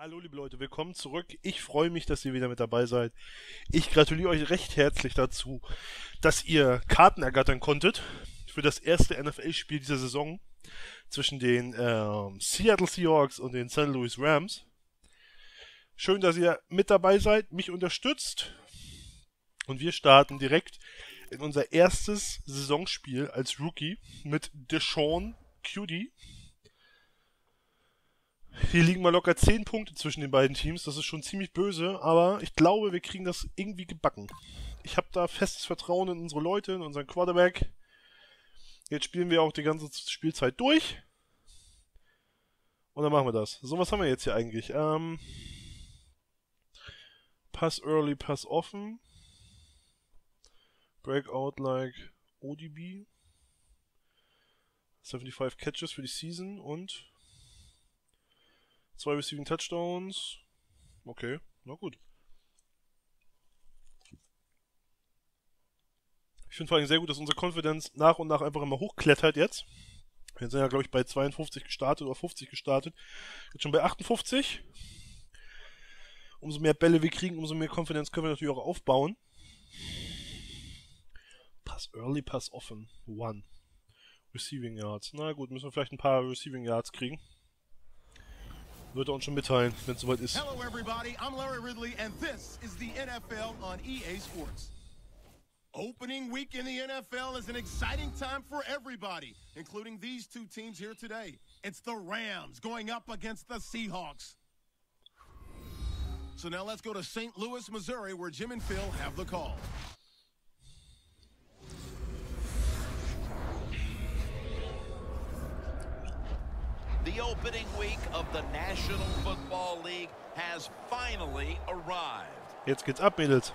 Hallo liebe Leute, willkommen zurück. Ich freue mich, dass ihr wieder mit dabei seid. Ich gratuliere euch recht herzlich dazu, dass ihr Karten ergattern konntet für das erste NFL-Spiel dieser Saison zwischen den ähm, Seattle Seahawks und den St. Louis Rams. Schön, dass ihr mit dabei seid, mich unterstützt. Und wir starten direkt in unser erstes Saisonspiel als Rookie mit Deshaun Cutie. Hier liegen mal locker 10 Punkte zwischen den beiden Teams. Das ist schon ziemlich böse, aber ich glaube, wir kriegen das irgendwie gebacken. Ich habe da festes Vertrauen in unsere Leute, in unseren Quarterback. Jetzt spielen wir auch die ganze Spielzeit durch. Und dann machen wir das. So, was haben wir jetzt hier eigentlich? Ähm, Pass early, Pass offen. Breakout like ODB. 75 Catches für die Season und Zwei Receiving Touchdowns. Okay, na gut. Ich finde vor allem sehr gut, dass unsere Confidence nach und nach einfach immer hochklettert jetzt. Wir sind ja, glaube ich, bei 52 gestartet oder 50 gestartet. Jetzt schon bei 58. Umso mehr Bälle wir kriegen, umso mehr Confidence können wir natürlich auch aufbauen. Pass early, pass offen. One. Receiving Yards. Na gut, müssen wir vielleicht ein paar Receiving Yards kriegen. Wird er uns schon mitteilen, wenn es soweit ist. Hello everybody, I'm Larry Ridley and this is the NFL on EA Sports. Opening week in the NFL is an exciting time for everybody, including these two teams here today. It's the Rams going up against the Seahawks. So now let's go to St. Louis, Missouri, where Jim and Phil have the call. The opening week of the National Football League has finally arrived. Jetzt geht's ab, Mädels.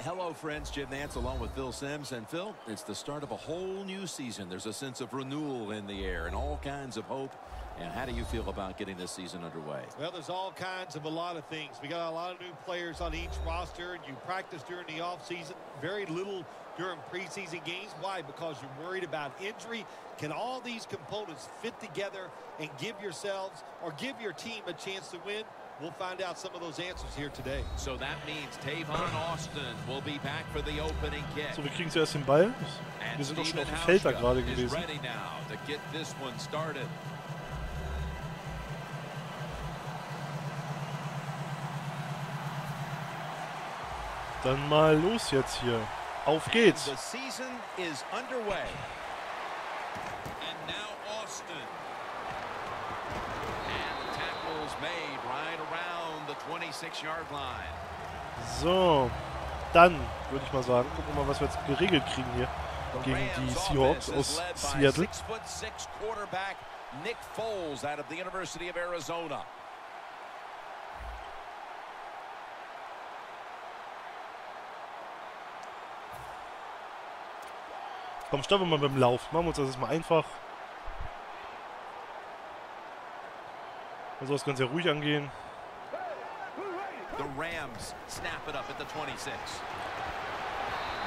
Hello, friends. Jim Nantz along with Phil Simms. And Phil, it's the start of a whole new season. There's a sense of renewal in the air and all kinds of hope. And how do you feel about getting this season underway? Well, there's all kinds of a lot of things. We got a lot of new players on each roster, and you practice during the offseason. Very little during preseason games. Why? Because you're worried about injury. Can all these components fit together and give yourselves or give your team a chance to win? We'll find out some of those answers here today. So that means Tavon Austin will be back for the opening kick. So, wir kriegen zuerst den Ball. Wir sind doch schon auf dem Feld da gerade gewesen. ready now to get this one started. Dann mal los jetzt hier. Auf geht's. The season is underway. And now Austin. And the tackle's made right around the 26-yard line. So, dann würde ich mal sagen, gucken wir mal, was wir jetzt geregelt kriegen hier The gegen die Rams Seahawks offense is aus led by Seattle. Six foot six quarterback Nick Foles out of the University of Arizona. Komm, starten wir mal beim Lauf. Machen wir uns das jetzt mal einfach. Also das Ganze ja ruhig angehen. The Rams snap it up at the 26.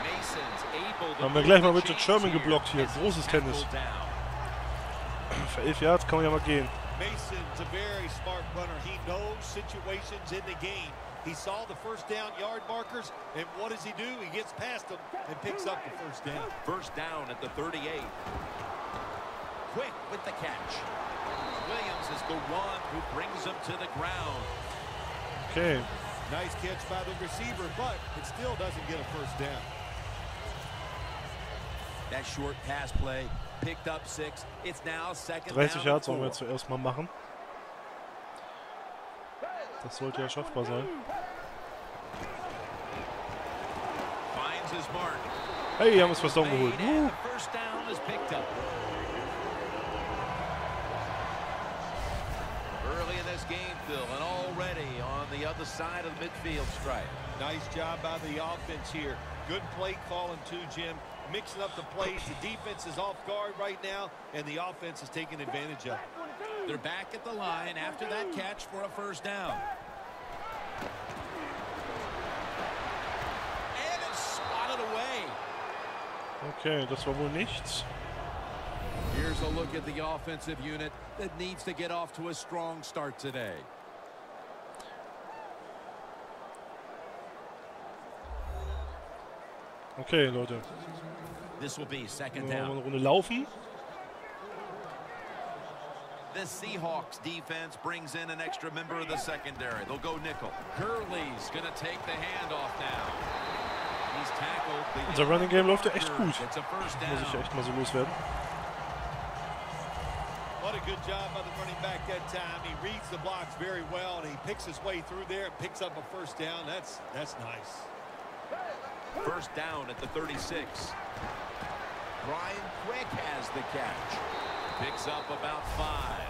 Mason's able to Haben wir gleich mal Richard Sherman geblockt hier. Großes Tennis. Für 11 Yards kann man ja mal gehen. Mason's a very smart runner. He knows situations in the game. He saw the first down yard markers, and what does he do? He gets past them and picks up the first down. First down at the 38. Quick with the catch. Williams is the one who brings him to the ground. Okay. Nice catch by the receiver, but it still doesn't get a first down. That short pass play picked up six. It's now second 30 Yards and wollen wir four. zuerst mal machen. Das sollte ja schaffbar sein. Finds his. Hey, haben uns First Down geholt. Made, and the first down is picked up. Early in this game, Phil, and already on the other side of the midfield stripe. Nice job by the offense here. Good play calling too, Jim. Mixing up the plays. The defense is off guard right now, and the offense is taking advantage of it. They're back at the line after that catch for a first down. And it's swatted away. Okay, das war wohl nichts. Here's a look at the offensive unit that needs to get off to a strong start today. Okay, Leute. This will be second down. eine Runde laufen? The Seahawks defense brings in an extra member of the secondary. They'll go nickel. Gurley's going to take the handoff now. He's tackled. the Unser Running Game läuft ja echt gut. It's a first Muss ich down. echt mal so loswerden. What a good job by the running back that time. He reads the blocks very well, and he picks his way through there and picks up a first down. That's that's nice. First down at the 36. Brian Quick has the catch. Picks up about five.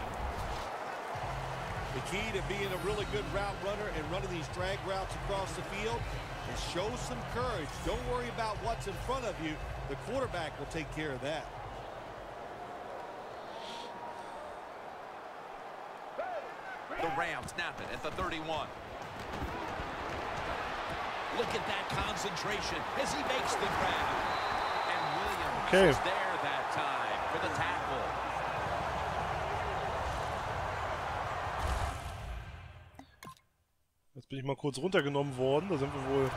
The key to being a really good route runner and running these drag routes across the field is show some courage. Don't worry about what's in front of you. The quarterback will take care of that. The Rams snap it at the 31. Look at that concentration as he makes the grab. And Williams Okay. is there that time for the tackle. Bin ich mal kurz runtergenommen worden. Da sind wir wohl.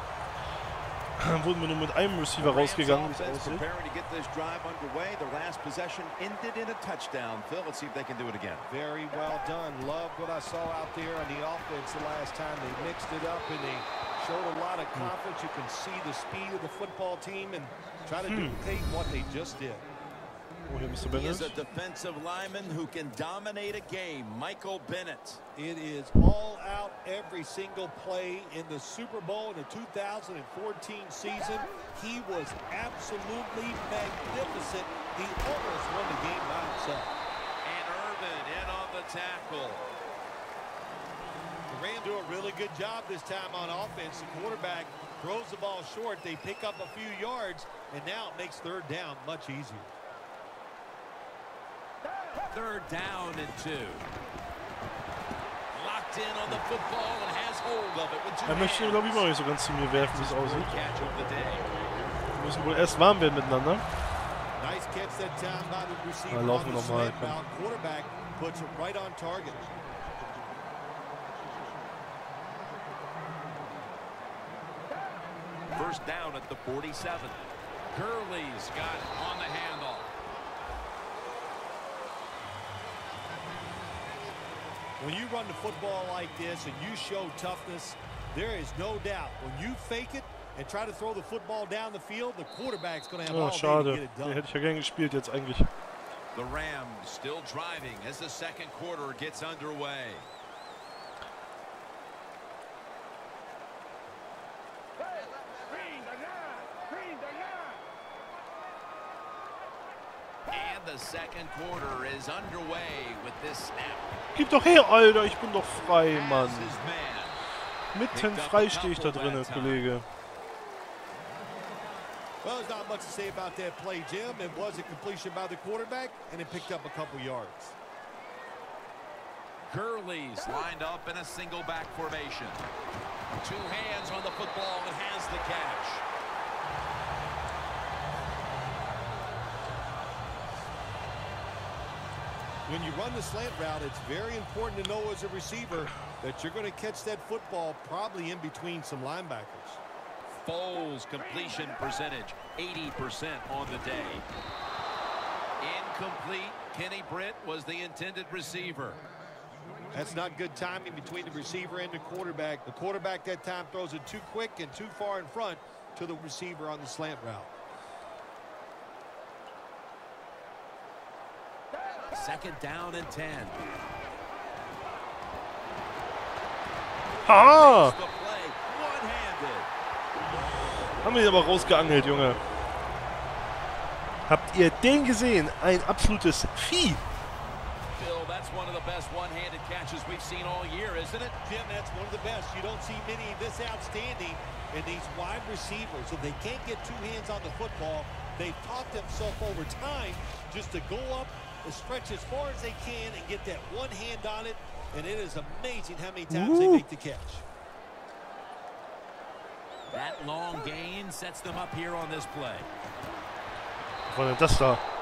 wurden wir nur mit einem Receiver rausgegangen, wie es aussieht. preparing to get this drive underway. Their last possession ended in a touchdown. Phil, let's see if they can do it again. Very well done. Loved what I saw out there on the offense the last time. They mixed it up and they showed a lot of confidence. You can see the speed of the football team and try to duplicate what they just did. Hier Mr. He is a defensive lineman who can dominate a game. Michael Bennett. It is all out every single play in the Super Bowl in the 2014 season. He was absolutely magnificent. He almost won the game by himself. And Irvin in on the tackle. The Rams do a really good job this time on offense. The quarterback throws the ball short. They pick up a few yards, and now it makes third down much easier. Third down and two. Locked in on the football and has hold of it with two Er möchte, glaube ich, noch nicht so ganz zu mir werfen, wie es aussieht. Catch of the day. Wir müssen wohl erst warm werden miteinander. Nice catch that time by the receiver Na, on laufen the wir noch mal, slant komm. route. Quarterback puts it right on target. First down at the 47. Gurley's got it on the handoff. When you run the football like this and you show toughness, there is no doubt when you fake it and try to throw the football down the field, the quarterback's going to have Oh, all day to get it Den done. hätte ich ja gern gespielt jetzt eigentlich. The Rams still driving as the second quarter gets underway. And the second quarter is underway with this snap. Gib doch her, Alter, ich bin doch frei, Mann. Man. Mitten frei stehe ich da drinnen, Kollege. Well, there's not much to say about that play, Jim. It was a completion by the quarterback, and it picked up a couple yards. Gurley's lined up in a single back formation. Two hands on the football and has the catch. When you run the slant route, it's very important to know as a receiver that you're going to catch that football probably in between some linebackers. Foles completion percentage 80% on the day. Incomplete. Kenny Britt was the intended receiver. That's not good timing between the receiver and the quarterback. The quarterback that time throws it too quick and too far in front to the receiver on the slant route. Second down and 10. Ha! The play one-handed. Haben wir ihn aber rausgeangelt, Junge. Habt ihr den gesehen? Ein absolutes Vieh. Phil, that's one of the best one-handed catches we've seen all year, isn't it? Jim, that's one of the best. You don't see many this outstanding in these wide receivers. If they can't get two hands on the football, they've taught themselves over time just to go up and stretch as far as they can and get that one hand on it. And it is amazing how many times they make the catch. That long gain sets them up here on this play. Was war denn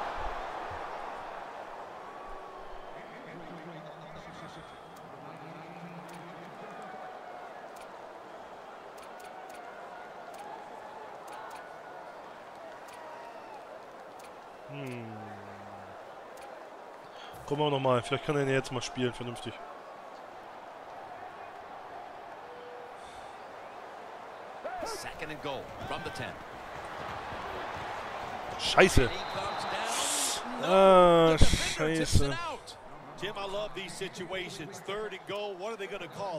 Gucken wir nochmal. Vielleicht kann er ihn jetzt mal spielen, vernünftig. Scheiße. Ah, scheiße.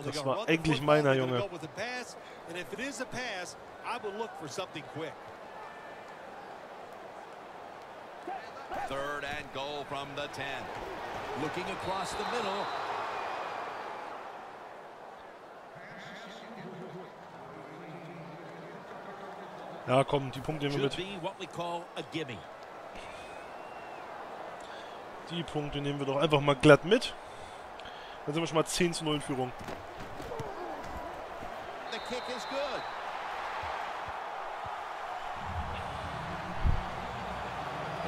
Das war eigentlich meiner, Junge. Third and goal from the 10. Looking across the middle. Ja, komm, die Punkte nehmen wir mit. Die Punkte nehmen wir doch einfach mal glatt mit. Dann sind wir schon mal 10 zu 0 in Führung. The kick is good.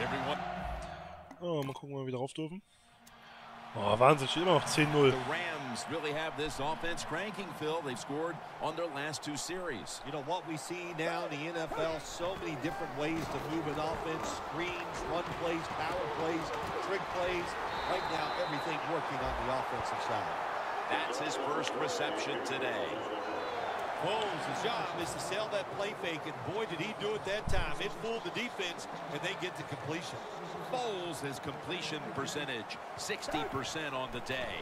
Everyone. Oh, mal gucken, wann wir wieder rauf dürfen. Oh, Wahnsinn, steht immer noch 10-0. The Rams really have this offense cranking, Phil. They've scored on their last two series. You know what we see now in the NFL, so many different ways to move an offense, screens, run plays, power plays, trick plays. Right now, everything working on the offensive side. That's his first reception today. Foles' his job is to sell that play fake, and boy, did he do it that time. It fooled the defense, and they get to completion. Foles, his completion percentage, 60% on the day.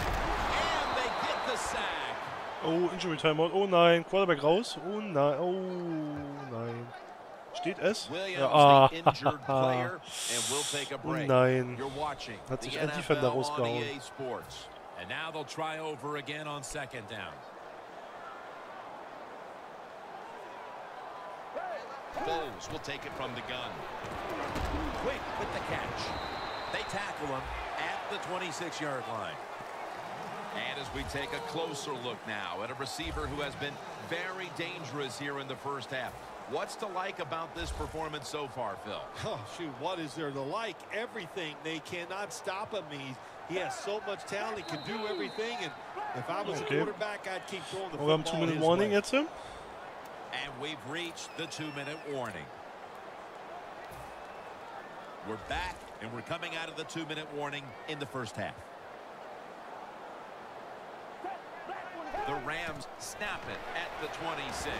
And they get the sack. Oh, Injury Timeout. Oh nein, Quarterback raus. Oh nein, oh nein. Steht es? Williams, Ja, ah, injured player, and we'll take a Oh break. nein. Hat sich ein Defender NFL rausgehauen. EA Sports. And now they'll try over again on second down. Foles will take it from the gun. Quick with the catch. They tackle him at the 26-yard line. And as we take a closer look now at a receiver who has been very dangerous here in the first half. What's to like about this performance so far, Phil? Oh, shoot, what is there to like? Everything. They cannot stop him. He, he has so much talent. He can do everything. And if I was Okay. a quarterback, I'd keep throwing the wir haben football 2-Minute Warning way. jetzt. And we've reached the two-minute warning. We're back, and we're coming out of the two-minute warning in the first half. The Rams snap it at the 26.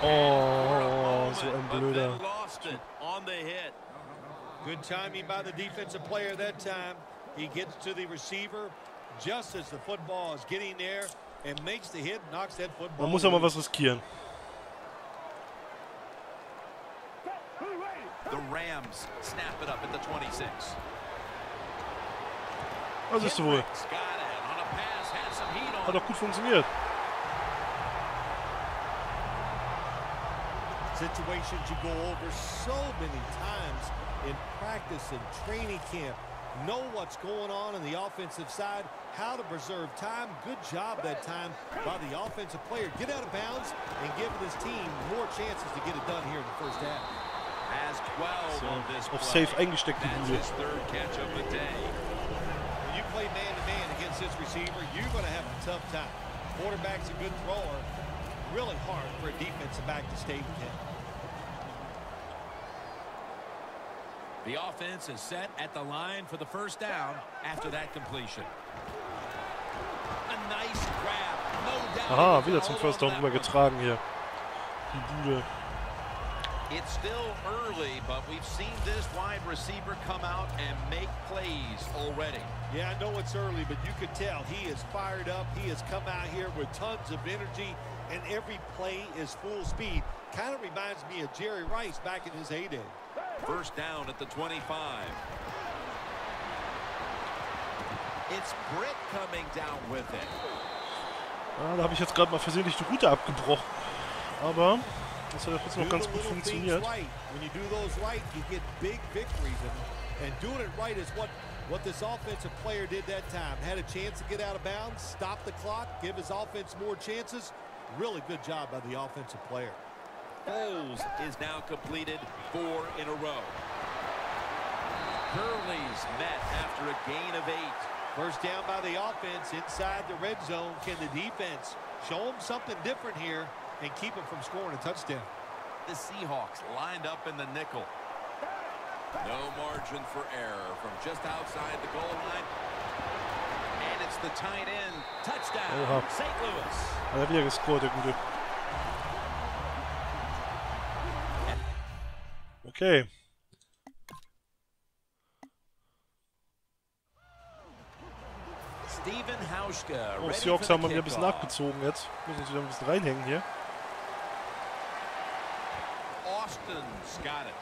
For a Oh, so moment, ein but then lost it on the hit. Good timing by the defensive player that time. He gets to the receiver just as the football is getting there and makes the hit, knocks that football. Man muss ja mal loose. was riskieren. The Rams snap it up at the 26. Das ist wohl. Kendricks got it on a pass, had some heat on Hat doch gut funktioniert. situations you go over so many times in practice and training camp. Know what's going on in the offensive side, how to preserve time. Good job that time by the offensive player. Get out of bounds and give his team more chances to get it done here in the first half. Has 12 So, on this auf play. safe eingesteckt, die That's his third catch of the day. When you play man-to-man against this receiver, you're going to have a tough time. Quarterback's a good thrower. Really hard for a defensive back to stay with him. The offense is set at the line for the first down after that completion. A nice grab. No doubt. Aha, wieder zum First Down that rübergetragen hier. Die Bude. It's still early, but we've seen this wide receiver come out and make plays already. Yeah, I know it's early, but you can tell he is fired up. He has come out here with tons of energy, and every play is full speed. Kind of reminds me of Jerry Rice back in his heyday. First down at the 25. It's Britt coming down with it. Ja, da habe ich jetzt gerade mal versehentlich die Route abgebrochen. Aber das hat trotzdem noch ganz gut funktioniert. right. When you do those right, you get big victories. And, and doing it right is what, what this offensive player did that time. Had a chance to get out of bounds, stop the clock, give his offense more chances. Really good job by the offensive player. Foles is now completed four in a row. Gurley's met after a gain of eight. First down by the offense inside the red zone. Can the defense show them something different here and keep them from scoring a touchdown? The Seahawks lined up in the nickel. No margin for error from just outside the goal line. And it's the tight end. Touchdown, St. Louis. Hat er wieder gescored, Okay. Oh, Seahawks haben mal wieder ein bisschen nachgezogen jetzt. Müssen uns wieder ein bisschen reinhängen hier. Austin's got it.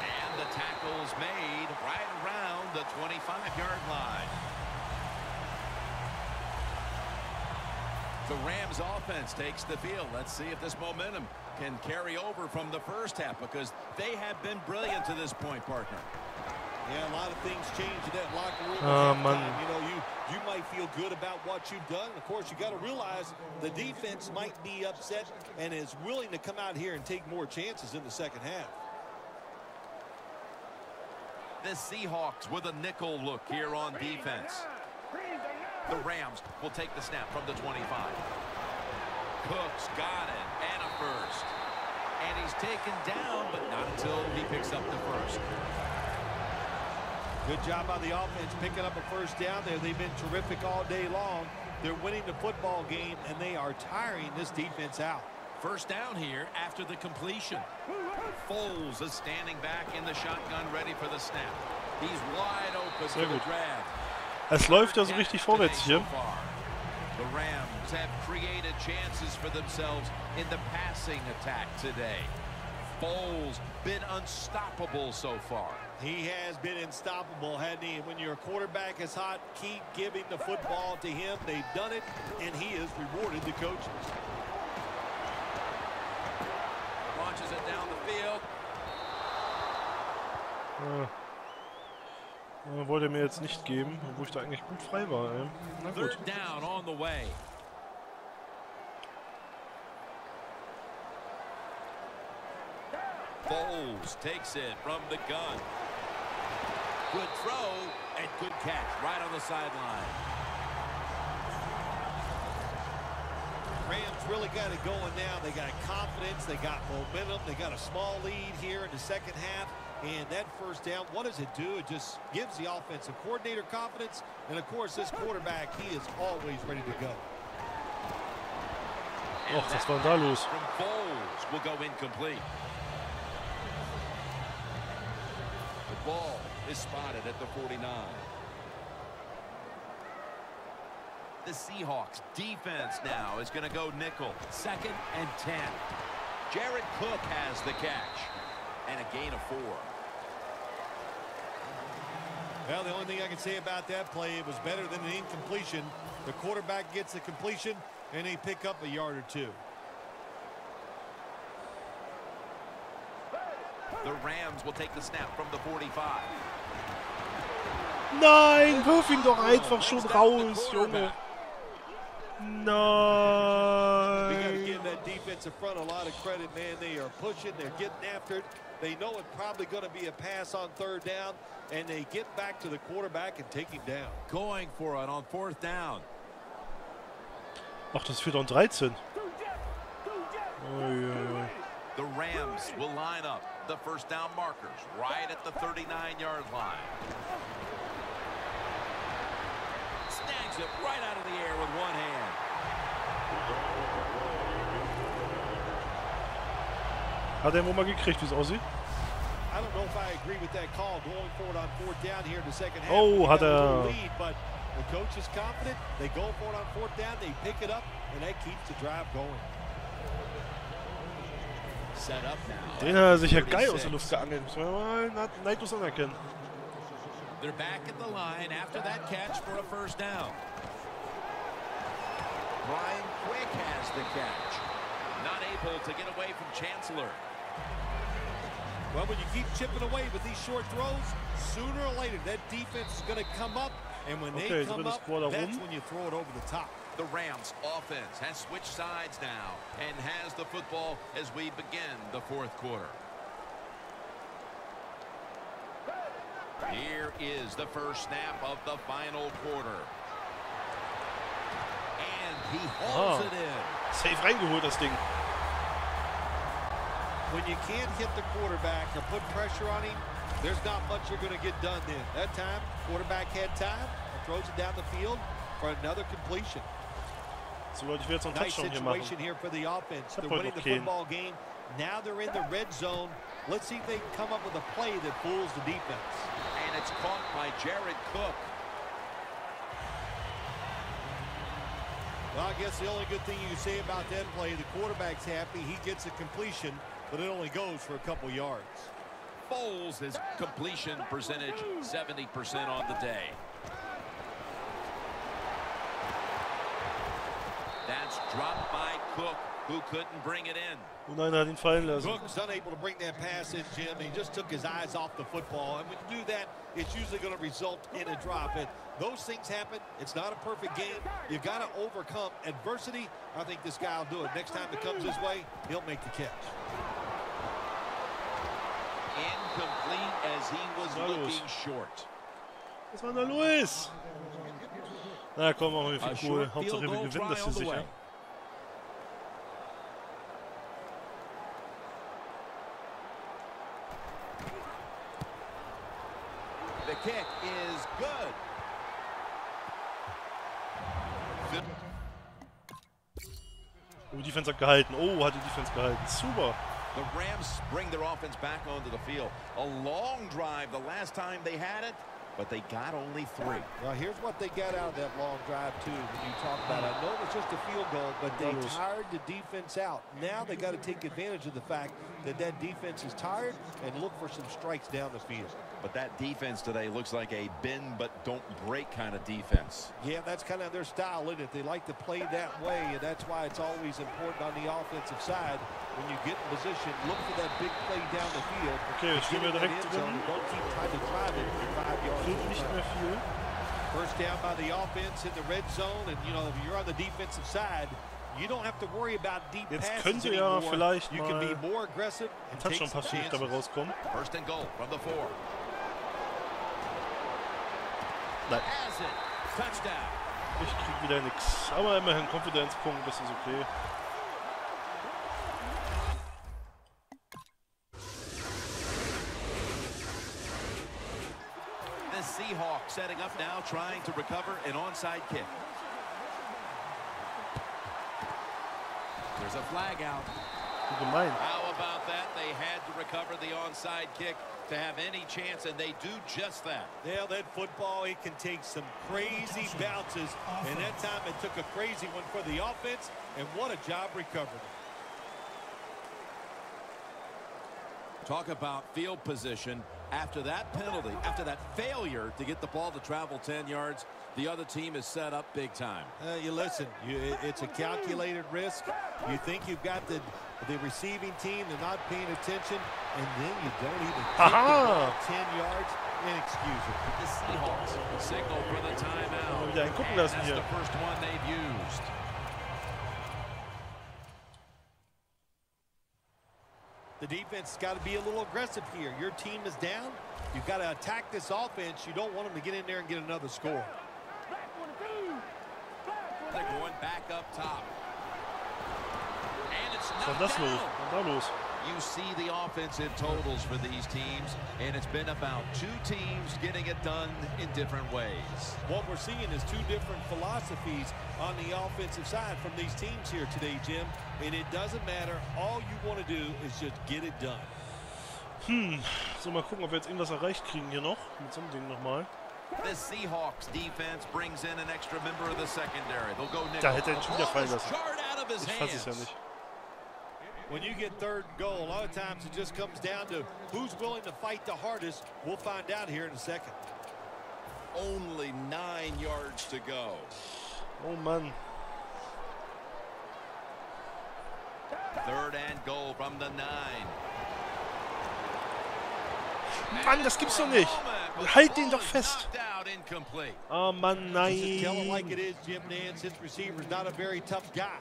And the tackle's made right around the 25-yard line. The Rams offense takes the field. Let's see if this momentum can carry over from the first half because they have been brilliant to this point, partner. Yeah, a lot of things change in that locker room. at Oh, halftime. man. You know, you you might feel good about what you've done. Of course, you got to realize the defense might be upset and is willing to come out here and take more chances in the second half. The Seahawks with a nickel look here on defense. The Rams will take the snap from the 25. Cook's got it, and a first. And he's taken down, but not until he picks up the first. Good job by the offense picking up a first down there. They've been terrific all day long. They're winning the football game, and they are tiring this defense out. First down here after the completion. Foles is standing back in the shotgun ready for the snap. He's wide open Sehr for the gut. grab. Es läuft ja so richtig vorwärts hier. The Rams have created chances for themselves in the passing attack today. Foles been unstoppable so far. He has been unstoppable, hadn't he? When your quarterback is hot, keep giving the football to him. They've done it, and he has rewarded the coaches. Launches it down the field. Äh, wollte er mir jetzt nicht geben, obwohl ich da eigentlich gut frei war. Ey. Na gut. Third down on the way. Foles takes it from the gun. Good throw and good catch right on the sideline. Rams really got it going now. They got confidence. They got momentum. They got a small lead here in the second half. And that first down, what does it do? It just gives the offensive coordinator confidence. And, of course, this quarterback, he is always ready to go. Och, was war denn da los? From Foles will go incomplete. The ball is spotted at the 49. The Seahawks defense now is going to go nickel. Second and 10. Jared Cook has the catch. And a gain of four. Well, the only thing I can say about that play, it was better than an incompletion. The quarterback gets the completion, and they pick up a yard or two. The Rams will take the snap from the 45. Nein, wirf ihn doch einfach schon Brings down the raus, Junge. quarterback. We got to Nein. give that defensive front a lot of credit, man. They are pushing. They're getting after it. They know it's probably going to be a pass on third down, and they get back to the quarterback and take him down. Going for it on fourth down. Ach, das ist 4 13. Ui, ui, ui. The Rams will line up the first down markers right at the 39-yard line. Snags it right out of the air with one hand. Hat er wohl mal gekriegt, wie es aussieht? I don't know if I agree with that call going for it on fourth down here in the second half. Oh, hat er- the coach is confident. They go for it on fourth down. They pick it up, and that keeps the drive going. Set up now. Den hat er sich ja geil 36. aus der Luft geangelt. Muss man mal neidlos anerkennen. They're back at the line after that catch for a first down. Brian Quick has the catch. Not able to get away from Chancellor. Well, when you keep chipping away with these short throws, sooner or later that defense is going to come up, and when Okay, they come up, that's rum. when you throw it over the top. The Rams offense has switched sides now and has the football as we begin the fourth quarter. Here is the first snap of the final quarter. And he hauls Ah. it in. Safe reingeholt, das Ding. When you can't hit the quarterback and put pressure on him, there's not much you're going to get done then. That time, quarterback had time and throws it down the field for another completion. So Leute, ich will jetzt noch einen Nice Touchdown hier machen. situation here for the offense. They're winning the football game. Now they're in the red zone. Let's see if they can come up with a play that fools the defense. And it's caught by Jared Cook. Well, I guess the only good thing you can say about that play, the quarterback's happy. He gets a completion, but it only goes for a couple yards. Foles, his completion percentage 70% on the day. That's dropped by Cook, who couldn't bring it in. Und einer hat ihn fallen lassen. Cook's unable to bring that pass in, Jim. He just took his eyes off the football. And when you do that, it's usually going to result in a drop. And those things happen. It's not a perfect game. You've got to overcome adversity. I think this guy will do it. Next time it comes his way, he'll make the catch. Was war da los? Na komm, machen wir viel cool. Hauptsache wir gewinnen das hier sicher. The kick is good. Oh, Defense hat gehalten. Oh, hat die Defense gehalten. Super. The Rams bring their offense back onto the field. A long drive the last time they had it, but they got only three. Well, here's what they got out of that long drive, too, when you talk about it. I know it was just a field goal, but they tired the defense out. Now they got to take advantage of the fact that that defense is tired and look for some strikes down the field. But that defense today looks like a bend but don't break kind of defense. Yeah, that's kind of their style, isn't it? They like to play that way, and that's why it's always important on the offensive side. When you get in position, look for that big play down the field. Okay, jetzt stehen wir Get in direkt end zone drin. Don't keep trying to drive it for five yards. Fehlt at a nicht mehr viel. First down by the offense in the red zone, and you know if you're on the defensive side, you don't have to worry about deep Jetzt passes könnte ja anymore. vielleicht you can be mal more aggressive and take some Touchdown-Pass dabei chances. rauskommen. First and goal from the four. Nein, Has it. Touchdown. ich krieg wieder nix. Aber immerhin Konfidenzpunkt, das ist okay. The Seahawks setting up now, trying to recover an onside kick. There's a flag out. Wie gemein. About that? They had to recover the onside kick to have any chance, and they do just that. Yeah, that football, it can take some crazy bounces, and that time it took a crazy one for the offense, and what a job recovering. Talk about field position. After that penalty, after that failure to get the ball to travel 10 yards, the other team is set up big time. Uh, you listen, you, it's a calculated risk. You think you've got the, the receiving team, they're not paying attention, and then you don't even kick the ball 10 yards. Inexcusable. The Seahawks signal for the timeout. wieder einen And that's hier. the first one they've used. The defense has got to be a little aggressive here. Your team is down. You've got to attack this offense. You don't want them to get in there and get another score. They're going back up top. And it's Was war knocked das los? down. Da los? You see the offensive totals for these teams, and it's been about two teams getting it done in different ways. What we're seeing is two different philosophies on the offensive side from these teams here today, Jim. And it doesn't matter. All you want to do is just get it done. So, mal gucken, ob wir jetzt irgendwas erreicht kriegen hier noch. Mit so einem Ding nochmal. The Seahawks defense brings in an extra member of the secondary. They'll go nickel. Da hätte er ihn schon wieder fallen lassen. out of his Ich fasse es ja hands. nicht. When you get third and goal, a lot of times it just comes down to who's willing to fight the hardest. We'll find out here in a second. Only nine yards to go. Oh man. Third and goal from the nine. Mann, das gibt's doch nicht. Moment, Halt but den ball doch is fest. knocked out, incomplete. Oh Mann, Just tell it like it nein. is, Jim Nantz. His receiver's not a very tough guy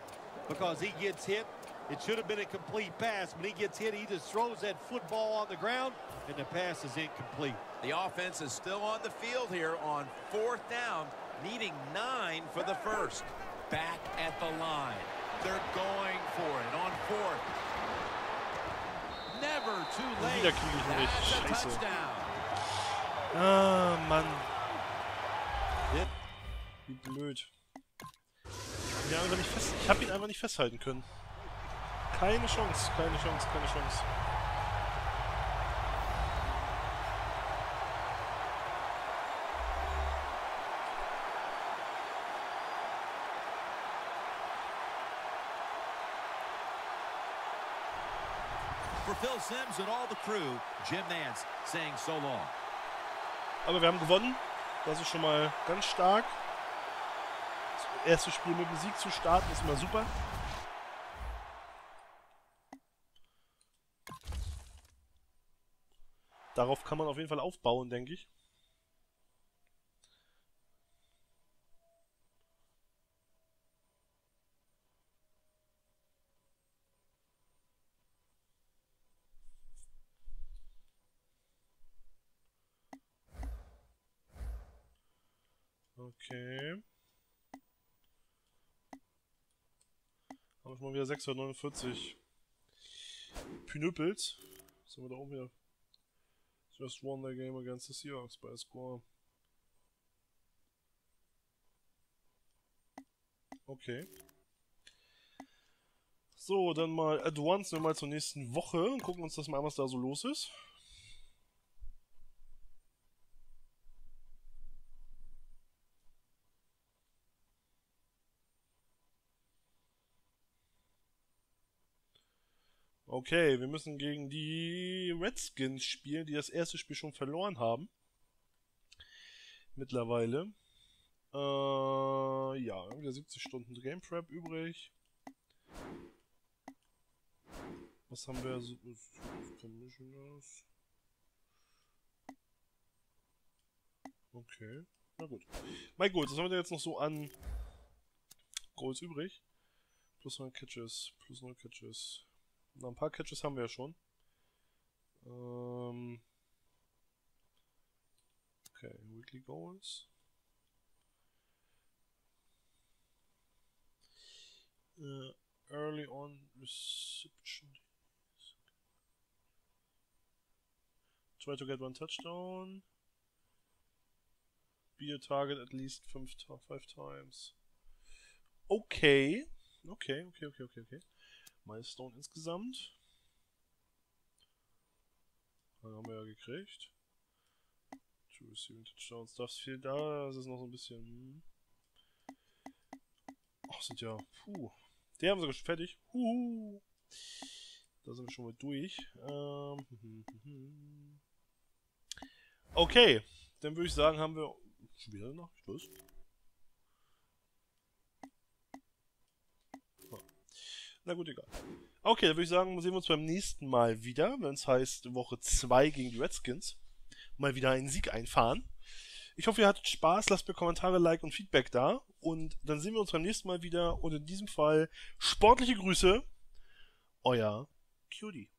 because he gets hit. It should have been a complete pass, but he gets hit. He just throws that football on the ground, and the pass is incomplete. The offense is still on the field here on fourth down, needing nine for the first. Back at the line. They're going for it on fourth. Und wieder kriege ich ihn nicht. Scheiße. Ah, Mann. Wie blöd. Ich, einfach nicht fest, ich habe ihn einfach nicht festhalten können. Keine Chance, keine Chance, keine Chance. For Phil Sims and all the crew, Jim Nance saying so long. Aber wir haben gewonnen. Das ist schon mal ganz stark. Das erste Spiel mit dem Sieg zu starten ist immer super. Darauf kann man auf jeden Fall aufbauen, denke ich. Okay. Haben wir schon mal wieder 649 Pinüppels. Sind wir da oben wieder? Just won their game against the Seahawks by a score. Okay. So, dann mal Advance wir mal zur nächsten Woche und gucken uns das mal an, was da so los ist. Okay, wir müssen gegen die Redskins spielen, die das erste Spiel schon verloren haben. Mittlerweile. Äh, ja, wieder 70 Stunden Game Prep übrig. Was haben wir? Commissioners. Okay, na gut. Mein gut, was haben wir jetzt noch so an Goals übrig? Plus 9 Catches, plus 9 Catches. Na, ein paar Catches haben wir ja schon. Ähm okay, Weekly Goals. Uh, early on reception. Try to get one touchdown. Be a target at least five, five times. Okay. Okay, okay, okay, okay, okay. Milestone insgesamt. Dann haben wir ja gekriegt. Two receiving touchdowns. Das fehlt da. Das ist noch so ein bisschen. Hm. Ach, sind ja. Puh. Die haben sogar schon fertig. Huhu. Da sind wir schon mal durch. Ähm. Okay. Dann würde ich sagen, haben wir. Schon wieder noch? Schluss. Na gut, egal. Okay, dann würde ich sagen, sehen wir uns beim nächsten Mal wieder, wenn es heißt Woche 2 gegen die Redskins. Mal wieder einen Sieg einfahren. Ich hoffe, ihr hattet Spaß. Lasst mir Kommentare, Like und Feedback da. Und dann sehen wir uns beim nächsten Mal wieder. Und in diesem Fall sportliche Grüße. Euer Cutie.